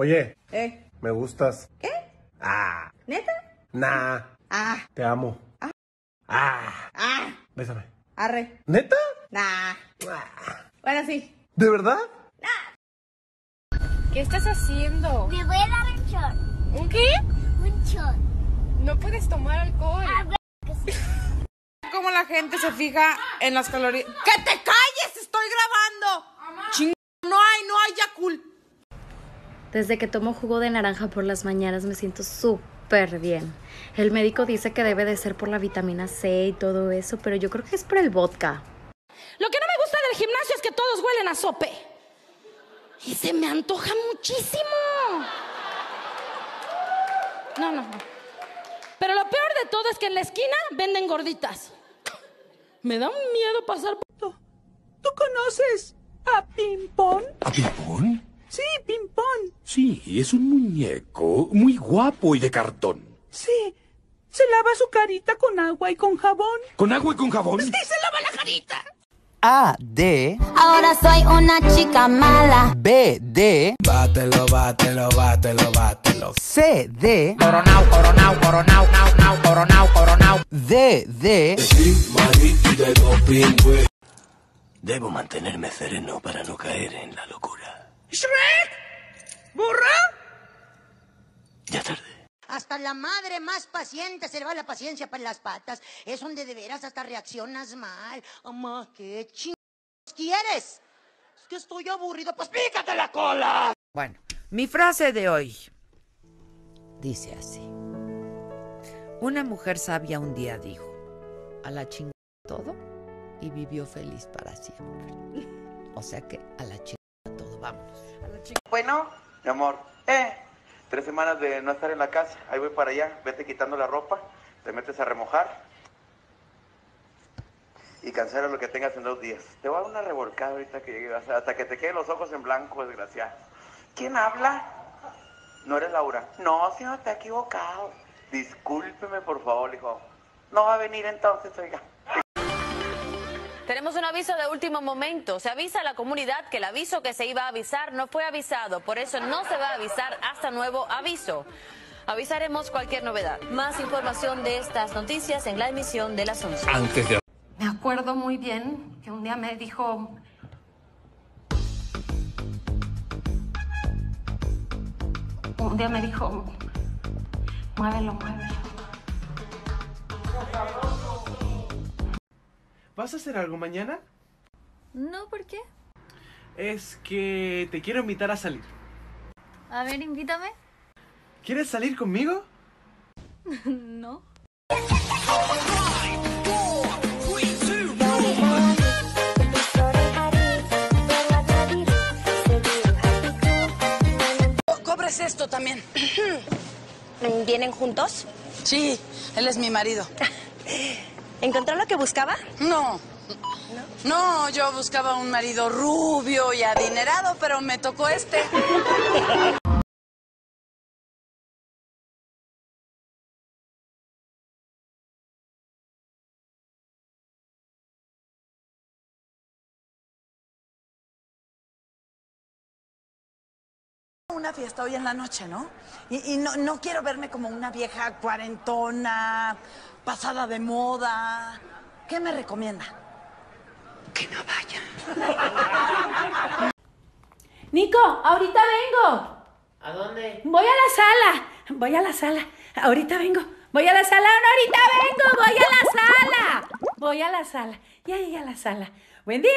Oye, ¿Eh? me gustas. ¿Qué? Ah, ¿Neta? nah, Ah, te amo. Ah, ah, bésame. arre. ¿Neta? Nah. Ah, Bueno, sí. ¿De verdad? ¿Qué estás haciendo? Me voy a dar un shot. ¿Un qué? Un shot. No puedes tomar alcohol. ¿Cómo la gente se fija en las calorías? ¡Que te calles! ¡Estoy grabando! Ching... No hay, no hay Yakul. Desde que tomo jugo de naranja por las mañanas me siento súper bien. El médico dice que debe de ser por la vitamina C y todo eso, pero yo creo que es por el vodka. Lo que no me gusta del gimnasio es que todos huelen a sope. Y se me antoja muchísimo. No, no, no. Pero lo peor de todo es que en la esquina venden gorditas. Me da un miedo pasar por... ¿Tú conoces a Pimpón? ¿A Pimpón? Sí, Pimpón. Sí, es un muñeco muy guapo y de cartón. Sí. Se lava su carita con agua y con jabón. ¿Con agua y con jabón? Sí, se lava la carita. A, D, Ahora soy una chica mala. B, D, Bátelo, bátelo, bátelo, bátelo. C, D, Coronao, coronao, coronao, nao, nao, coronao, coronao. D, D, Debo mantenerme sereno para no caer en la locura. ¡Shrek! ¿Burra? Ya tarde. Hasta la madre más paciente se le va la paciencia para las patas. Es donde de veras hasta reaccionas mal. Mamá, ¿qué chingados quieres? Es que estoy aburrido. Pues pícate la cola. Bueno, mi frase de hoy dice así. Una mujer sabia un día dijo, a la chingada todo y vivió feliz para siempre. O sea que a la chingada Bueno, mi amor, eh, tres semanas de no estar en la casa, ahí voy para allá, vete quitando la ropa, te metes a remojar y cancela lo que tengas en dos días. Te voy a dar una revolcada ahorita que llegue, hasta que te queden los ojos en blanco, desgraciado. ¿Quién habla? ¿No eres Laura? No, señor, te ha equivocado. Discúlpeme, por favor, hijo. No va a venir entonces, oiga. Tenemos un aviso de último momento. Se avisa a la comunidad que el aviso que se iba a avisar no fue avisado. Por eso no se va a avisar hasta nuevo aviso. Avisaremos cualquier novedad. Más información de estas noticias en la emisión de las 11. Antes de... Me acuerdo muy bien que un día me dijo... Un día me dijo... Muévelo, muévelo. ¿Vas a hacer algo mañana? No, ¿por qué? Es que te quiero invitar a salir. A ver, invítame. ¿Quieres salir conmigo? no. Cobres esto también. ¿Vienen juntos? Sí, él es mi marido. ¿Encontró lo que buscaba? No. No, yo buscaba un marido rubio y adinerado, pero me tocó este. Una fiesta hoy en la noche, ¿no? Y, y no, no quiero verme como una vieja cuarentona, pasada de moda. ¿Qué me recomienda? Que no vaya. Nico, ahorita vengo. ¿A dónde? Voy a la sala. Voy a la sala. Ahorita vengo. Voy a la sala. No, ahorita vengo. Voy a la sala. Voy a la sala. Ya llegué a la sala. Buen día.